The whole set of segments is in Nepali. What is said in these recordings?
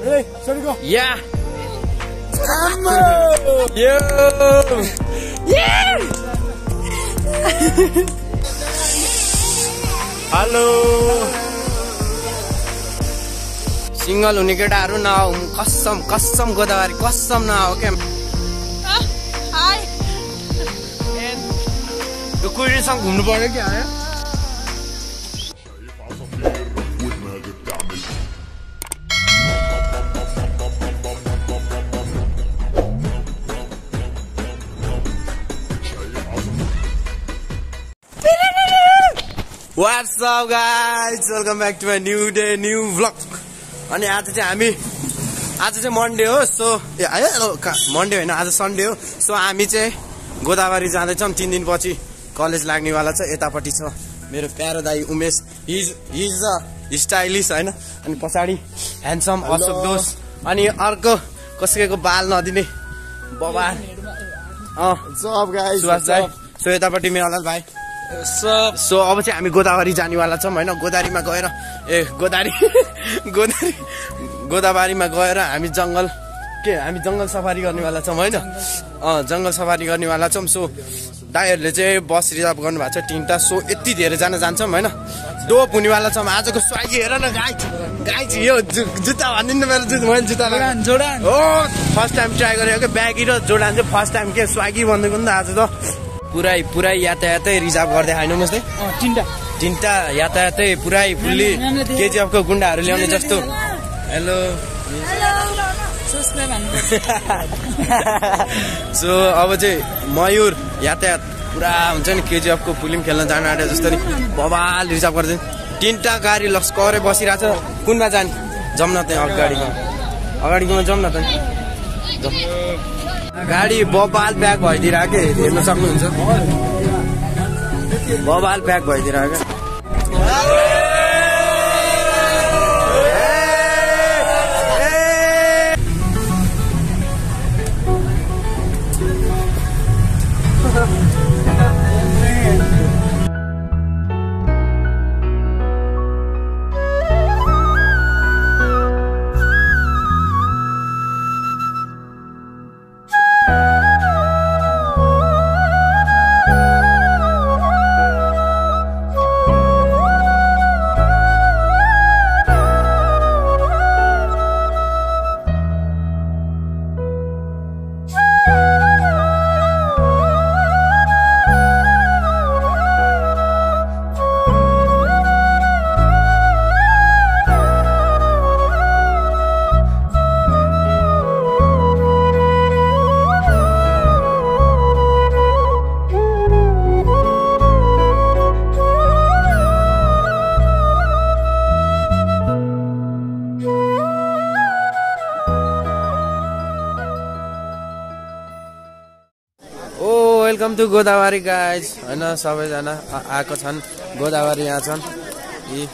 Ready, steady, go. Yeah. Ammo! Yo. Yeah. Hello single हुने केटाहरू नआउ कसम कसम गोदावरी कसम नआऊ क्या यो कुहिरीसँग घुम्नु पर्यो क्या up guys? Welcome back to my new day, new vlog. अनि आज चाहिँ हामी आज चाहिँ मन्डे हो सो ए मन्डे होइन आज सन्डे हो. सो हामी चाहिँ गोदावरी जाँदैछौँ तिन दिनपछि कलेज लाग्नेवाला छ यतापट्टि छ मेरो प्यारो दाई Umesh. He's he's the stylish होइन? अनि पछाडि ह्यान्डसम अशोक दोष अनि अर्को कसैको बाल नदिने बबा। अँ? सो यतापट्टि मेवालाल भाइ। सो अब चाहिँ हामी गोदावरी जानेवाला छौँ होइन? गोदावरीमा गएर ए गोदावरी गोदावरी गोदावरीमा गएर हामी जङ्गल के हामी जङ्गल सफारी गर्नेवाला छौँ होइन? अँ जङ्गल सफारी गर्नेवाला छौँ। सो दाईहरूले चाहिँ बस रिजर्भ गर्नुभएको छ तिनवटा। सो यति धेरैजना जान्छौँ होइन? डोप हुनेवाला छौँ। आजको स्वागी हेर न गाई गाई यो जु- जुत्ता भनिदिनु मेरो जुत्ता मैले जुत्ता जोडान हो फर्स्ट टाइम ट्राई गरेको ब्यागी र जोडान चाहिँ फर्स्ट टाइम के? स्वागी भनिदिएको नि त आज त पुरै पुरै यातायातै रिजर्भ गर्दै होइन मस्तै तिनटा तिनवटा। यातायातै पुरै फुल्ली। केजिएफको गुन्डाहरू ल्याउने जस्तो। हेलो। सो अब चाहिँ मयुर यातायात पुरा हुन्छ नि केजिएफको फिल्म खेल्न जानु आँट्यो जस्तो नि बबाल रिजर्भ गर्दै। तिनवटा गाडी लस्करै बसिरहेको छ कुनमा जाने? जाउँ न त्यहाँ अगाडिको। अगाडिकोमा जाउँ न त। गाडी बबाल प्याक के हेर्न सक्नुहुन्छ? बबाल प्याक भइदिरहेको टु गोदावरी गाइज होइन सबैजना आएको छन्। गोदावरी यहाँ छन्। यी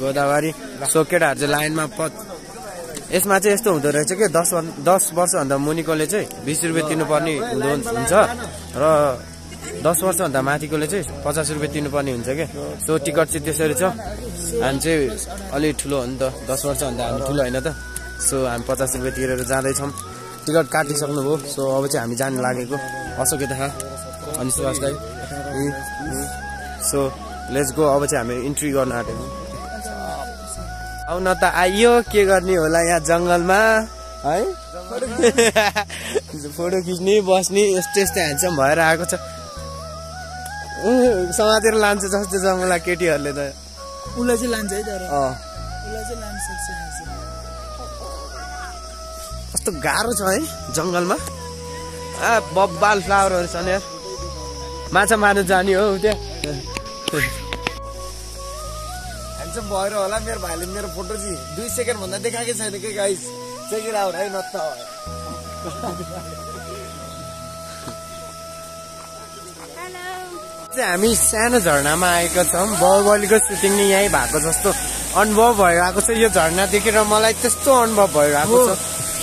गोदावरी सो केटाहरू चाहिँ लाइनमा प यसमा चाहिँ यस्तो हुँदो रहेछ कि दस दस वर्षभन्दा मुनिकोले चाहिँ बिस रुपियाँ तिर्नुपर्ने हुँदो हुन्छ। र दस वर्षभन्दा माथिकोले चाहिँ पचास रुपियाँ तिर्नुपर्ने हुन्छ क्या सो टिकट चाहिँ त्यसरी छ। हामी चाहिँ अलिक ठुलो हो नि त। दस वर्षभन्दा हामी ठुलो होइन त। सो हामी पचास रुपियाँ तिरेर जाँदैछौँ। टिकट काटिसक्नुभयो। सो अब चाहिँ हामी जानु लागेको। अशोक यता अनि सुभाष दाई। सो लेट्स गो अब चाहिँ हामी इन्ट्री गर्न आँटेको। आउन त आइयो। के गर्ने होला यहाँ जङ्गलमा? है? फोटो खिच्ने बस्ने यस्तो यस्तो ह्यान्डसम भएर आएको छ। समातेर लान्छ जस्तो जङ्गलमा केटीहरूले त। उसलाई चाहिँ लान्छ है तर। कस्तो गाह्रो छ है जङ्गलमा। आ बब्बाल फ्लावरहरू छन् यार। माछा मार्नु जाने हो त्यहाँ। ह्यान्डसम भएर होला मेरो भाइले मेरो फोटो चाहिँ दुई सेकेन्ड भन्दा देखाएकै छैन कि गाइस सेकेन्ड आउट है नत्ता चाहिँ हामी सानो झरनामा आएका छौँ। बाहुबलीको सुटिङ नि यहीँ भएको जस्तो अनुभव भइरहेको छ। यो झरना देखेर मलाई त्यस्तो अनुभव भइरहेको छ।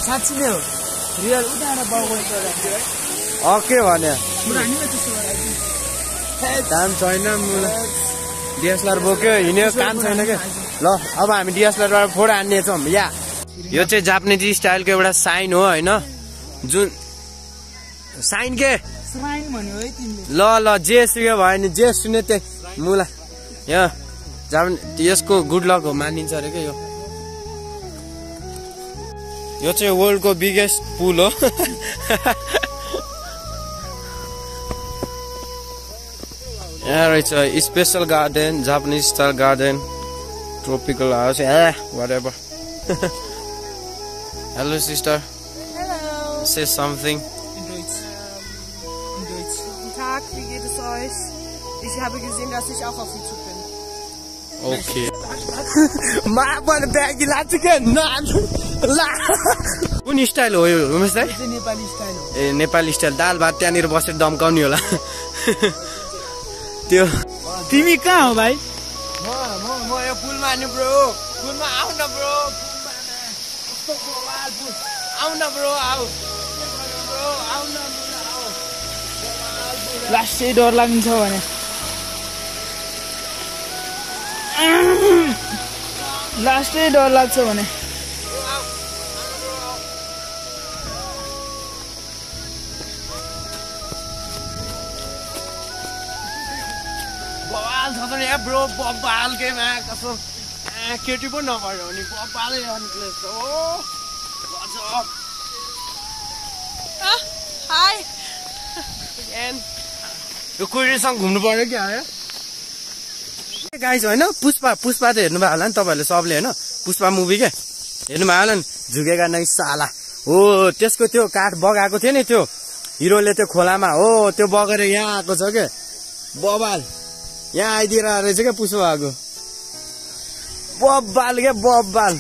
साँच्ची नै हो। रियल उताबाट बाउगोली जान्थ्यो है। काम छैन डिएसएलआर बोक्यो हिँड्यो काम छैन क्या ल अब हामी डिएसएलआरबाट फोटो हान्नेछौँ या। यो चाहिँ जापानिज स्टाइलको एउटा साइन हो होइन? जुन साइन के? ल ल जे सुयो भयो नि जे सुन्यो त्यही। मुला यहाँ जापान यसको गुड लक हो मानिन्छ अरे क्या यो? यो चाहिँ वर्ल्डको बिगेस्ट पुल हो। यहाँ रहेछ special garden Japanese style garden tropical house A whatever hello sister Hallo. Say something In Deutsch. In Deutsch. Guten Tag, wie geht es euch? Ich habe gesehen, dass ich auch auf YouTube bin. Okay मापन ब्यागी लाग्छ के कुन स्टाइल हो यो उमेश दाइ चाहिँ नेपाली स्टाइल हो ए नेपाली स्टाइल दाल भात त्यहाँनिर बसेर दम्काउने होला त्यो तिमी कहाँ हो भाइ? म यो पुलमा नि ब्रो। पुलमा आउ न ब्रो। आउ न ब्रो न लास्ट चाहिँ डर लाग्छ भने। लास्टै डर लाग्छ भने। ब्रो बबाल के मा कसो? आ, केटी पो नभयो नि बबालै अन्कलेस हो। यो कोरियनसँग घुम्नु पर्यो क्या है गाइज होइन पुष्पा पुष्पा त हेर्नुभयो होला नि तपाईँहरूले सबले होइन? पुष्पा मुभी के? हेर्नुभयो होला नि? झुकेका नै साला। हो त्यसको त्यो काठ बगाएको थियो नि त्यो हिरोले त्यो खोलामा हो त्यो बगेर यहाँ आएको छ के? बबाल। यहाँ आइदिएर रहेछ क्या पुष्पाको बब्बाल क्या बब्बाल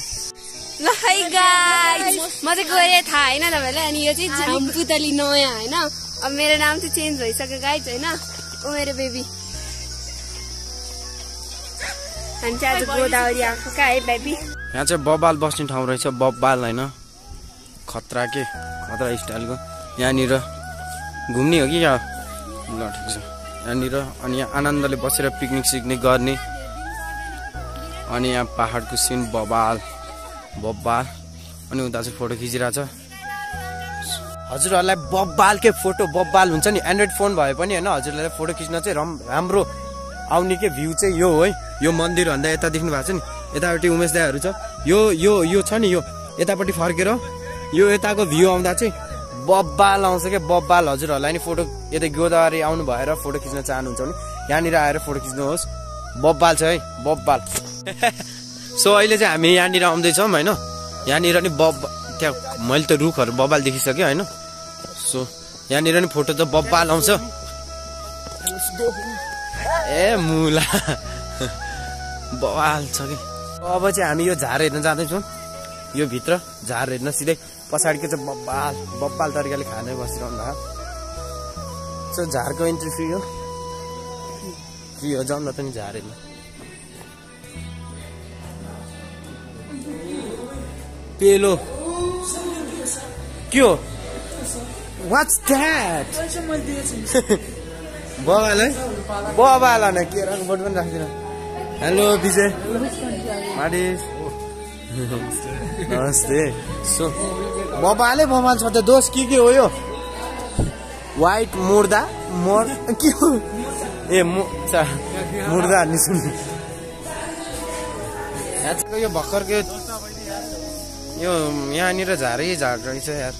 ल है गाइस म चाहिँ गएर थाहा होइन तपाईँलाई। अनि यो चाहिँ झामपुतली नयाँ होइन? अब मेरो नाम चाहिँ चेन्ज भइसक्यो गाइस होइन? ओ मेरो बेबी हामी चाहिँ आज गोदावरी आएको क्या है बेबी यहाँ चाहिँ बब्बाल बस्ने ठाउँ रहेछ बब्बाल होइन? खतरा के? खतरा स्टाइलको। यहाँनिर घुम्ने हो कि क्या ल ठिक छ। यहाँनिर अनि यहाँ आनन्दले बसेर पिकनिक सिकनिक गर्ने। अनि यहाँ पहाडको सिन बब्बाल बब्बाल। अनि उता चाहिँ फोटो खिचिरहेछ। हजुरहरूलाई बब्बाल के फोटो बब्बाल हुन्छ नि एन्ड्रोइड फोन भए पनि होइन हजुरहरूलाई फोटो खिच्न चाहिँ रम राम्रो आउने के भ्यू चाहिँ यो हो है। यो मन्दिर भन्दा यता देख्नु भएको छ नि यतापट्टि उमेश दाईहरू छ। यो यो यो छ नि यो यतापट्टि फर्केर यो यताको भ्यू आउँदा चाहिँ बब्बाल आउँछ क्या बब्बाल हजुरहरूलाई नि फोटो यता गोदावरी आउनु भएर फोटो खिच्न चाहनुहुन्छ भने यहाँनिर आएर फोटो खिच्नुहोस्। बब्बाल छ है बब्बाल। सो अहिले चाहिँ हामी यहाँनिर आउँदैछौँ होइन? यहाँनिर नि बब्बा त्यहाँ मैले त रुखहरू बब्बाल देखिसकेँ होइन? सो यहाँनिर नि फोटो त बब्बाल आउँछ। ए मुला। बवाल छ कि? अब चाहिँ हामी यो झार हेर्न जाँदैछौँ। यो भित्र झार हेर्न सिधै पछाडिको चाहिँ बब्बाल बब्बाल तरिकाले खाँदै बसिरहनु भएको सो झारको इन्ट्री फ्री हो। फ्री हो जाउँ न त नि पेलो। के हो? वाट्स द्याट बबाल। है बबाल होइन केराको बोट पनि राखिदिन। हेलो विजय। माडिस नमस्ते। सो बबालै छ त दोष के के हो यो? वाइट मुर्दा मोर के हो? ए मुर्दा नि सुन यो भर्खरको यो यहाँनिर झारै झार रहेछ यार।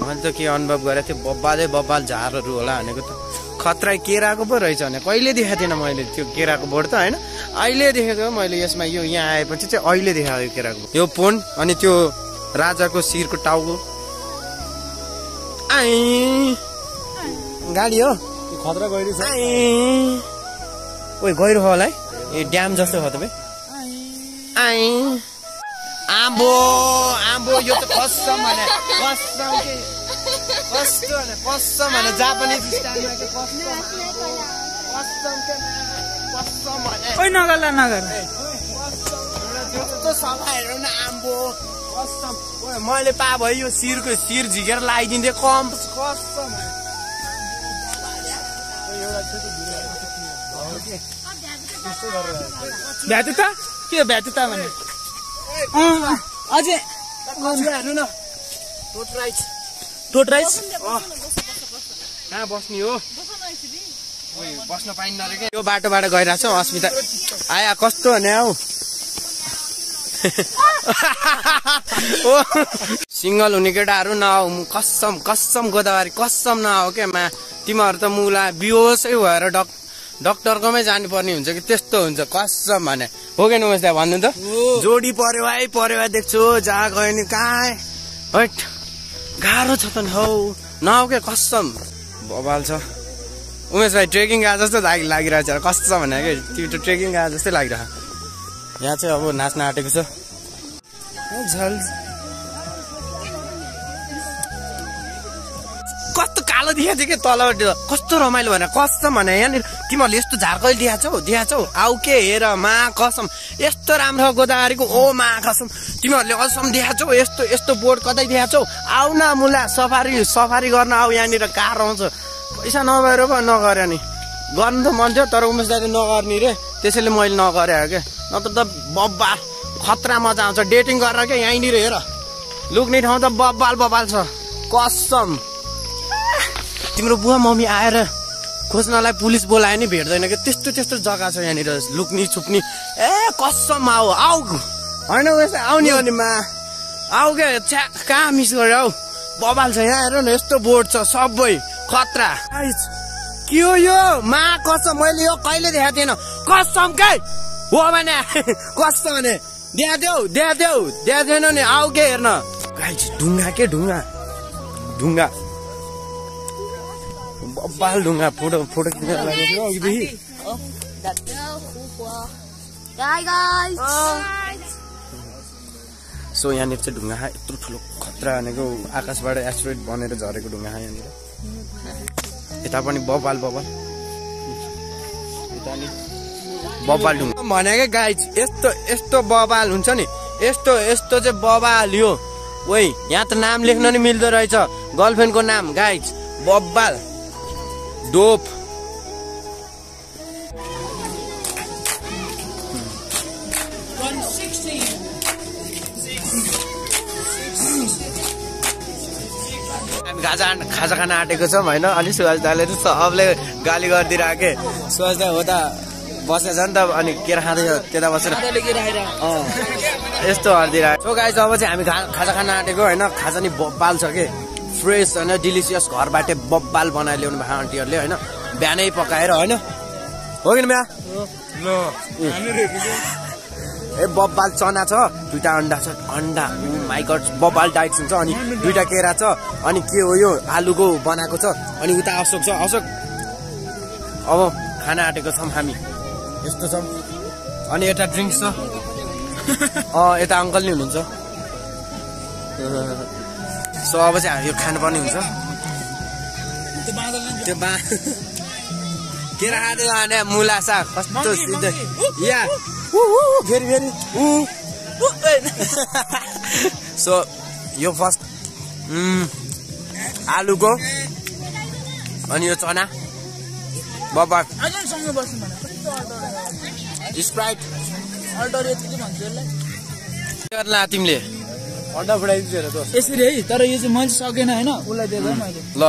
मैले त के अनुभव गरेको थिएँ बब्बालै बब्बाल झारहरू होला भनेको त। खतरा केराको पो रहेछ भने कहिले देखाएको थिएन मैले त्यो केराको बोर्ड त होइन? अहिले देखेको मैले यसमा यो यहाँ आएपछि चाहिँ अहिले देखाएको यो केराको यो पोन अनि त्यो राजाको शिरको टाउको। आइ। गाडी हो? खतरा छ। आइ। ओइ गहिरो हो होला है? ए ड्याम जस्तो हो तपाईँ। आइ। आम्बो आम्बो यो त कसम भने कसम के? कस्तो कसम भने जापानिज स्टाइलमा के नगर्ला नगर त्यस्तो सफा हेरौँ न आम्बो। कसम ओए मैले पा भयो यो शिरको शिर झिकेर लगाइदिन्थेँ कम। कसम भ्यातुता? के हो भ्यातुता भने? अँ, अझै। हेर्नु न। राइट टोट राइस कहाँ बस्ने हो? बस्न पाइन्न रे के? यो बाटोबाट गइरहेको छ अस्मिता। आया कस्तो भने हौ? सिङ्गल हुने केटाहरू नआऊ। म कसम कसम गोदावरी कसम नआऊ क्या मा? तिमीहरू त मुला बिहोसै भएर डक डक्टरकोमै जानुपर्ने हुन्छ कि? त्यस्तो हुन्छ कसम भने। हो कि उमेश दाइ भन्नु त? जोडी पर्यो है देख्छु। जहाँ गयो नि कहाँ गाह्रो छ त हौ। नआऊ क्या कसम? बबाल छ। उमेश भाइ ट्रेकिङ गएको जस्तो लागि लागिरहेको छ कस्तो भने कि? त्यो त ट्रेकिङ गएको जस्तै लागिरहेको यहाँ चाहिँ अब नाच्न आँटेको छ। झल देखाएको थियो कि तलबाट कस्तो रमाइलो भनेर कसम भने यहाँनिर तिमीहरूले यस्तो झारकैले देखाएको छौ देखाएको छौ आउ के हेर मा कसम? यस्तो राम्रो गोदावरीको ओ मा कसम? तिमीहरूले कसम देखाएको छौ यस्तो यस्तो बोर्ड कतै देखाएको छौ आउ न मुला सफारी सफारी गर्न आऊ यहाँनिर कार आउँछ पैसा नभएर पो नगरे नि। गर्नु त मन थियो तर उमेश दाइले नगर्ने रे। त्यसैले मैले नगरे हो क्या। नत्र त बब्बा खतरा मजा आउँछ। डेटिङ गरेर क्या यहीँनिर हेर। लुक्ने ठाउँ त बब्बाल बब्बाल छ। कसम। तिम्रो बुवा मम्मी आएर खोज्नलाई पुलिस बोलायो नि भेट्दैन कि? त्यस्तो त्यस्तो जग्गा छ यहाँनिर। लुक्ने छुप्ने। ए कसम आऊ आऊ। होइन आउने हो नि मा। आऊ क्या छ्या कहाँ मिस हौ? बबाल छ यहाँ हेर न यस्तो बोर्ड छ सबै खतरा। के हो यो? मा कसम मैले यो कहिले देखाएको थिएन। कसम के? हो भने कसम भने। देखाएको देऊ देखाएको देऊ देखाएको थिएन नि आऊ के हेर्न? गाइज ढुङ्गा के ढुङ्गा? ढुङ्गा। बब्बाल ढुङ्गा फोटो फोटो खिच्न लागेको अघिदेखि सो यहाँनिर चाहिँ ढुङ्गा खा यत्रो ठुलो खतरा भनेको आकाशबाट एस्ट्रोइड बनेर झरेको ढुङ्गा खा यहाँनिर यता पनि बबाल बबाल बबाल ढुङ्गा भनेकै गाई यस्तो यस्तो बबाल हुन्छ नि यस्तो यस्तो चाहिँ बबाल यो ओइ यहाँ त नाम लेख्न नि मिल्दो रहेछ गर्लफ्रेन्डको नाम गाई बब्बाल डोप हामी खाजा खाजा खान आँटेको छौँ होइन? अनि सुभाष दाले चाहिँ सबले गाली गरिदिरहेको के सुभाष दा हो त बसेछ नि त अनि केरा खाँदैछ त्यता बसेर। अँ। यस्तो हरिदिरहेको सो गाई अब चाहिँ हामी खाजा खान आँटेको होइन? खाजा नि बब्बाल छ कि? फ्रेस होइन डिलिसियस घरबाटै बब्बाल बनाएर ल्याउनु भएको आन्टीहरूले होइन? बिहानै पकाएर होइन? हो कि बिहा ए बब्बाल चना छ दुइटा अन्डा छ अन्डा। माइ गड बब्बाल डाइट हुन्छ अनि दुइटा केरा छ अनि के हो यो? आलुको बनाएको छ अनि उता अशोक छ अशोक। अब खाना आँटेको छौँ हामी। यस्तो छौँ। अनि यता ड्रिङ्क्स छ। अँ यता अङ्कल नि हुनुहुन्छ। सो अब चाहिँ हामी यो खानुपर्ने हुन्छ। त्यो बा केरा खाने मुला साग। कस्तो सिधै। या। फेरि फेरि। सो यो फर्स्ट आलुको अनि यो चना। अल्टर स्प्राइट अल्टर तिमीले। अन्डा फुटाइदिन्छु हेर त यसरी है तर यो चाहिँ मैले सकेन होइन? उसलाई दिएको मैले। ल।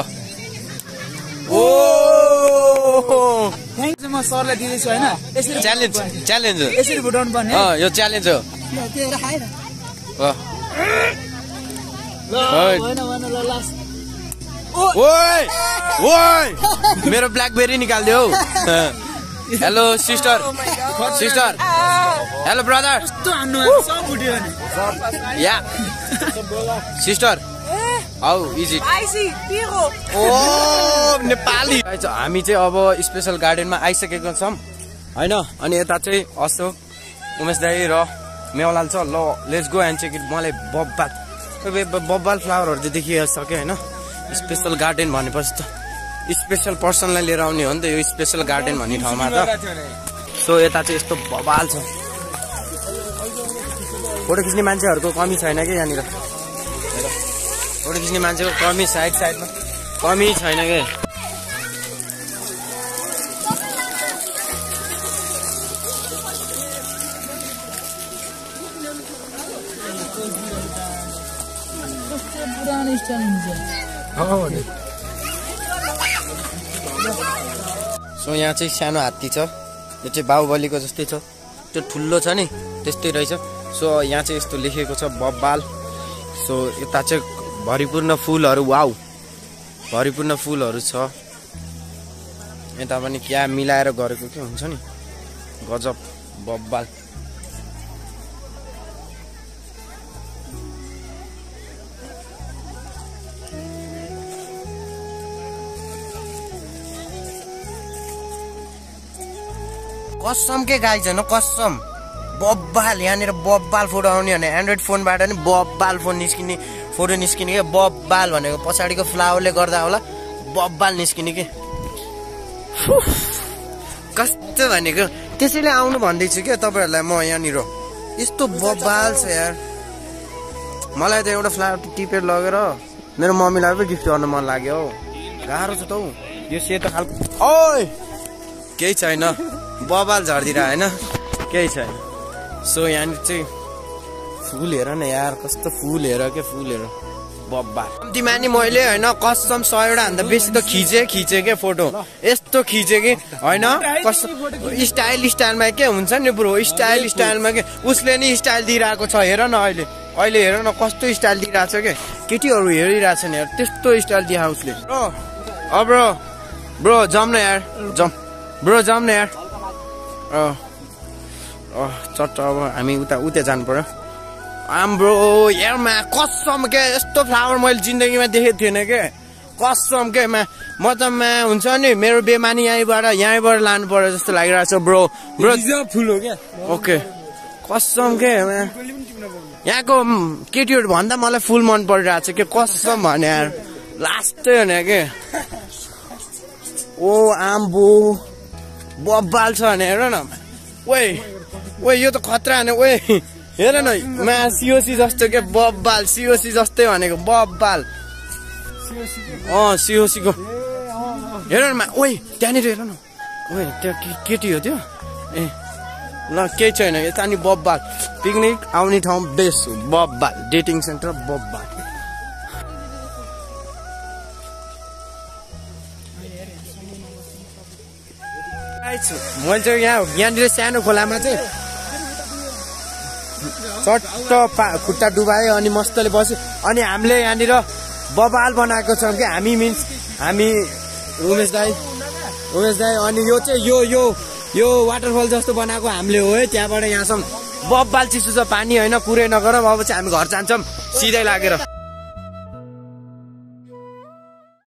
ओ! थ्याङ्क म सरलाई दिँदैछु होइन? यसरी च्यालेन्ज च्यालेन्ज हो। यसरी भुटाउनु पर्ने है? अँ यो च्यालेन्ज हो। मेरो ब्ल्याकबेरी निकालिदियो हौ। Hello sister sister hello brother yeah sister how is it ओ नेपाली। हामी चाहिँ अब स्पेसल गार्डनमा आइसकेको छौँ। होइन? अनि यता चाहिँ अशोक उमेश दाई र मेवालाल छ। ल let's go and check it मलाई बब्बाल। बब्बाल फ्लावरहरू चाहिँ देखिसक्यो होइन? स्पेसल गार्डन भनेपछि त स्पेसल पर्सनलाई लिएर आउने हो नि त यो स्पेसल गार्डन भन्ने ठाउँमा त। सो यता चाहिँ यस्तो बबाल छ। फोटो खिच्ने मान्छेहरूको कमी छैन कि यहाँनिर? फोटो खिच्ने मान्छेको कमी साइड साइडमा। कमी छैन कि? पुरानो स्टाइल हुन्छ सो यहाँ चाहिँ सानो हात्ती छ। यो चाहिँ बाहुबलीको जस्तै छ। त्यो ठुलो छ नि त्यस्तै रहेछ। सो यहाँ चाहिँ यस्तो लेखेको छ बब्बाल सो यता चाहिँ भरिपूर्ण फुलहरू वाउ! भरिपूर्ण फुलहरू छ। यता पनि क्या मिलाएर गरेको के हुन्छ नि? गजब बब्बाल कसम के गाई छैन कसम। बब्बाल यहाँनिर बब्बाल फोटो आउने भने एन्ड्रोइड फोनबाट नि बब्बाल फोन निस्किने फोटो निस्किने के? बब्बाल भनेको पछाडिको फ्लावरले गर्दा होला। बब्बाल निस्किने के? कस्तो भनेको? त्यसैले आउनु भन्दैछु क्या तपाईँहरूलाई म यहाँनिर। यस्तो बब्बाल छ यार। मलाई त एउटा फ्लावर टिपेर लगेर मेरो मम्मीलाई पो गिफ्ट गर्न मन लाग्यो हौ। गाह्रो छ त हौ। यो सेतो खालको ओइ! केही छैन। बबाल झरिदिएर होइन? केही छैन। सो यहाँनिर चाहिँ फुल हेर न यार कस्तो फुल हेर के फुल हेर। बब्बा। कम्तीमा नि मैले होइन कसम सयवटा भन्दा बेसी त खिचेँ खिचेँ के फोटो? यस्तो खिचेँ कि होइन? कस्तो स्टाइल स्टाइलमा के हुन्छ नि ब्रो? स्टाइल स्टाइलमा के? उसले नि स्टाइल दिइरहेको छ हेर न अहिले। अहिले हेर न कस्तो स्टाइल दिइरहेको छ के? केटीहरू हेरिरहेको छ नि यार त्यस्तो स्टाइल दिएको उसले। Bro a bro. ब्रो जाउँ न यार जाउँ ब्रो जाउँ न यार। अँ। चट्ट अब हामी उता उता जानु पर्यो। आम्रो यारमा कसम के यस्तो फ्लावर मैले जिन्दगीमा देखेको थिएन के। कसम के मा म त मा हुन्छ नि मेरो बेमानी यहीँबाट यहीँबाट लानु पर्यो जस्तो लागिरहेको छ ब्रो। ब्रो फुल हो क्या? ओके। कसम के मा यहाँको केटीहरू भन्दा मलाई फुल मन परिरहेको छ के कसम भने यार। लास्टै भने के। ओ आम्बो बब्बाल छ भने हेर न ओए ओए यो त खतरा भने ओए हेर न मा सिओसी जस्तो के बब्बाल सिओसी जस्तै भनेको बब्बाल अँ सिओसीको। हेर न मा ओए त्यहाँनिर हेर न। ओए त्यो केटी हो त्यो? ए ल केही छैन यता नि बब्बाल पिकनिक आउने ठाउँ बेस्ट हो बब्बाल डेटिङ सेन्टर बब्बाल मैले चाहिँ यहाँ यहाँनिर सानो खोलामा चाहिँ चट्ट पा खुट्टा डुबायो अनि मस्तले बस्यो। अनि हामीले यहाँनिर बबाल बनाएको छौँ कि हामी मिन्स हामी उमेश दाई उमेश दाई अनि यो चाहिँ यो यो यो वाटरफल जस्तो बनाएको हामीले हो है त्यहाँबाट यहाँसम्म। बब्बाल चिसो छ पानी होइन कुरै नगरौँ अब चाहिँ हामी घर जान्छौँ सिधै लागेर।